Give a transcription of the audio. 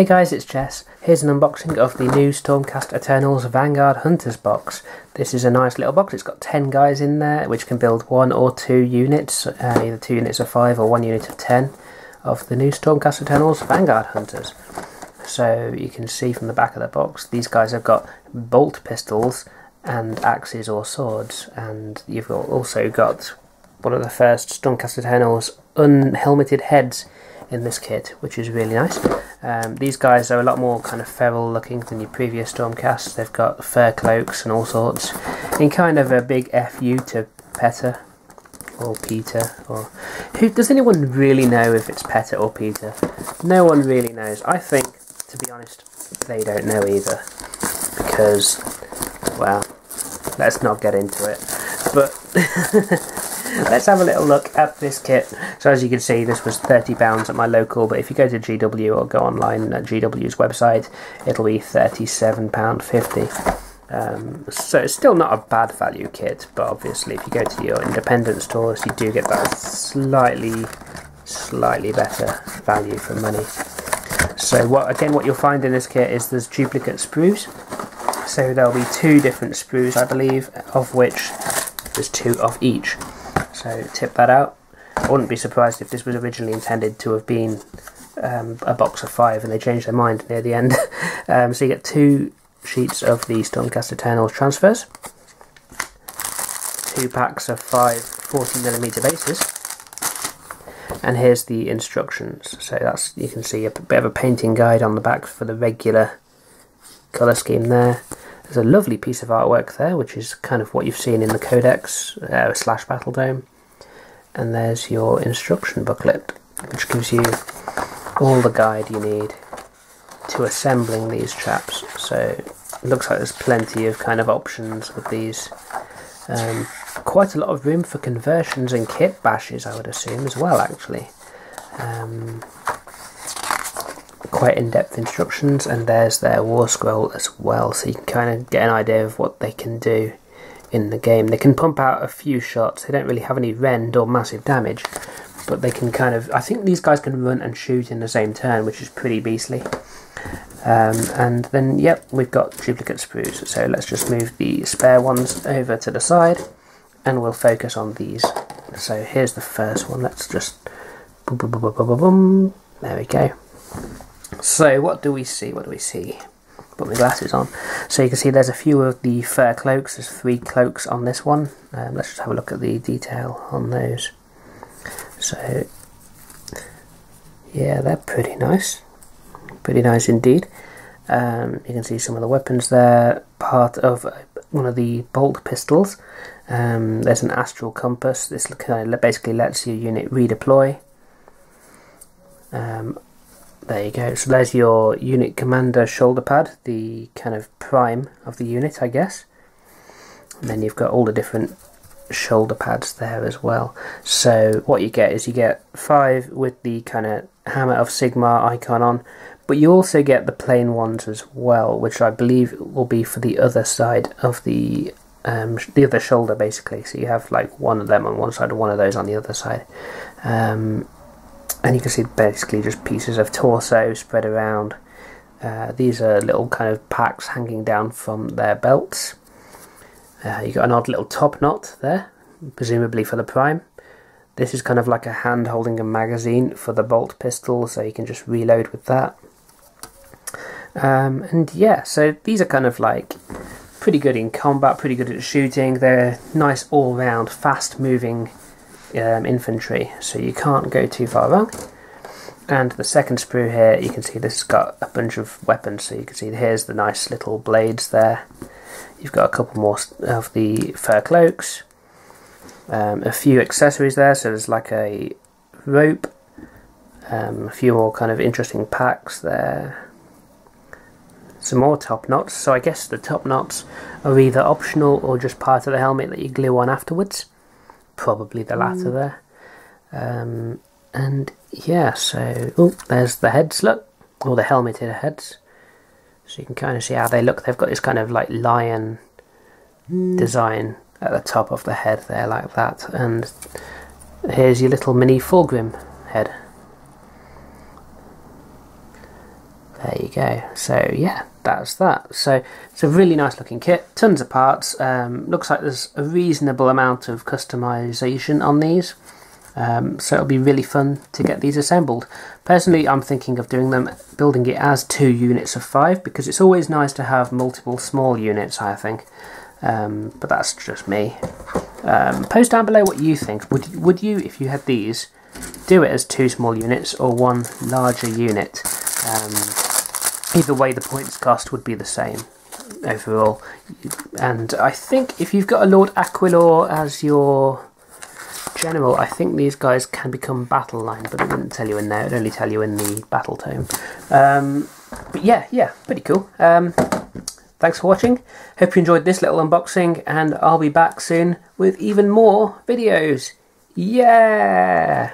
Hey guys, it's Jess. Here's an unboxing of the new Stormcast Eternals Vanguard Hunters box. This is a nice little box. It's got 10 guys in there, which can build one or two units, uh, either two units of 5 or one unit of 10, of the new Stormcast Eternals Vanguard Hunters. So you can see from the back of the box, these guys have got bolt pistols and axes or swords, and you've also got one of the first Stormcast Eternals unhelmeted heads in this kit, which is really nice. Um, these guys are a lot more kind of feral looking than your previous Stormcasts. They've got fur cloaks and all sorts, in kind of a big FU to Petter or Peter or who does anyone really know if it's Petter or Peter? No one really knows. I think, to be honest, they don't know either because, well, let's not get into it. But let's have a little look at this kit. So as you can see, this was £30 at my local, but if you go to GW or go online at GW's website, it'll be £37.50. Um, so it's still not a bad value kit, but obviously if you go to your independent stores, you do get that slightly, slightly better value for money. So what again, what you'll find in this kit is there's duplicate sprues. So there'll be two different sprues, I believe, of which there's two of each. So tip that out. I wouldn't be surprised if this was originally intended to have been um, a box of five and they changed their mind near the end. um, so you get two sheets of the Stormcast Eternals transfers, two packs of five 40mm bases, and here's the instructions. So that's you can see a bit of a painting guide on the back for the regular colour scheme there. There's a lovely piece of artwork there, which is kind of what you've seen in the Codex uh, slash Battletome. And there's your instruction booklet, which gives you all the guide you need to assembling these traps. So it looks like there's plenty of kind of options with these. Um, quite a lot of room for conversions and kit bashes, I would assume, as well, actually. Um, quite in-depth instructions and there's their war scroll as well so you can kind of get an idea of what they can do in the game. They can pump out a few shots, they don't really have any rend or massive damage but they can kind of, I think these guys can run and shoot in the same turn which is pretty beastly. Um, and then yep we've got duplicate sprues so let's just move the spare ones over to the side and we'll focus on these. So here's the first one, let's just boom, boom, boom, there we go. So what do we see? What do we see? Put my glasses on. So you can see there's a few of the fur cloaks. There's three cloaks on this one. Um, let's just have a look at the detail on those. So yeah, they're pretty nice. Pretty nice indeed. Um, you can see some of the weapons there. Part of one of the bolt pistols. Um, there's an astral compass. This kind of basically lets your unit redeploy. Um, there you go. So there's your unit commander shoulder pad, the kind of prime of the unit, I guess. And then you've got all the different shoulder pads there as well. So what you get is you get five with the kind of Hammer of Sigmar icon on, but you also get the plain ones as well, which I believe will be for the other side of the um, the other shoulder basically. So you have like one of them on one side and one of those on the other side. Um, and you can see basically just pieces of torso spread around. Uh, these are little kind of packs hanging down from their belts. Uh, you got an odd little top knot there, presumably for the prime. This is kind of like a hand holding a magazine for the bolt pistol, so you can just reload with that. Um, and yeah, so these are kind of like pretty good in combat, pretty good at shooting. They're nice all round, fast moving um, infantry, so you can't go too far wrong. And the second sprue here, you can see this has got a bunch of weapons, so you can see here's the nice little blades there. You've got a couple more of the fur cloaks, um, a few accessories there, so there's like a rope, um, a few more kind of interesting packs there, some more top knots, so I guess the top knots are either optional or just part of the helmet that you glue on afterwards probably the latter mm. there. Um, and yeah, so oh, there's the heads look, or the helmeted heads. So you can kind of see how they look. They've got this kind of like lion mm. design at the top of the head there, like that. And here's your little mini Fulgrim head. There you go. So yeah, that's that. So it's a really nice looking kit, tons of parts. Um, looks like there's a reasonable amount of customization on these. Um, so it'll be really fun to get these assembled. Personally, I'm thinking of doing them, building it as two units of five because it's always nice to have multiple small units. I think, um, but that's just me. Um, post down below what you think. Would would you, if you had these, do it as two small units or one larger unit? Um, either way, the points cost would be the same overall. And I think if you've got a Lord Aquilor as your general, I think these guys can become battle line, but it wouldn't tell you in there. It would only tell you in the battle tome. Um, but yeah, yeah, pretty cool. Um, thanks for watching. Hope you enjoyed this little unboxing, and I'll be back soon with even more videos. Yeah!